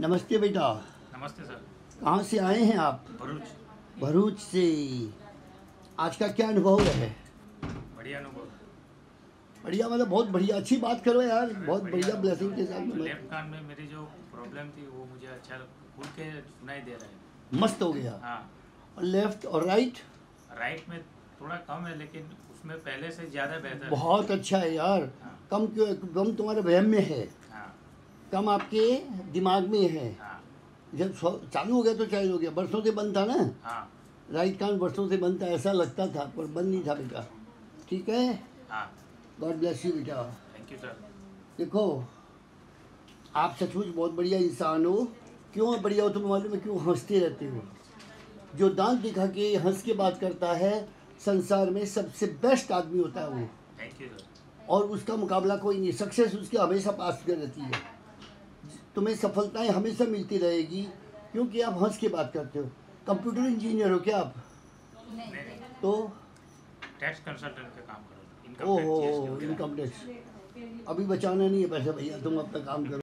नमस्ते बेटा। नमस्ते सर। कहाँ से आए हैं आप? भरूच। भरूच से। आज का क्या अनुभव है बढ़िया अनुभव। बढ़िया मतलब बहुत बढ़िया। अच्छी बात करो यार। बहुत बढ़िया ब्लेसिंग के साथ में लेफ़्ट कान में मेरी जो प्रॉब्लम थी वो मुझे अच्छा खुल के सुनाई दे रहा है। मस्त हो गया। हाँ। और लेफ़्ट और राइट राइट में थोड़ा कम है लेकिन उसमें पहले से ज़्यादा बेहतर बहुत अच्छा है यार। हाँ। कम क्यों कम तुम्हारे वहम में हाँ। कम आपके दिमाग में है। हाँ। जब चालू हो गया तो चालू हो गया। बरसों से बंद था ना? हाँ। राइट कान बरसों से बंद था ऐसा लगता था पर बंद नहीं था बेटा। ठीक है? हाँ। गॉड ब्लेस यू बेटा। थैंक यू सर देखो आप सचमुच बहुत बढ़िया इंसान हो। क्यों बढ़िया हो तुम्हें मालूम है? क्यों हँसते रहते हो? जो दांत दिखा के हंस के बात करता है संसार में सबसे बेस्ट आदमी होता है वो। थैंक यू सर और उसका मुकाबला कोई नहीं। सक्सेस उसके हमेशा पास कर रहती है। तुम्हें सफलताएँ हमेशा मिलती रहेगी। क्योंकि आप हंस के बात करते हो। कंप्यूटर इंजीनियर हो क्या आप? तो? टैक्स कंसल्टेंट का काम करो। ओहो। Income tax. अभी बचाना नहीं है पैसा भैया तुम अपना काम करो।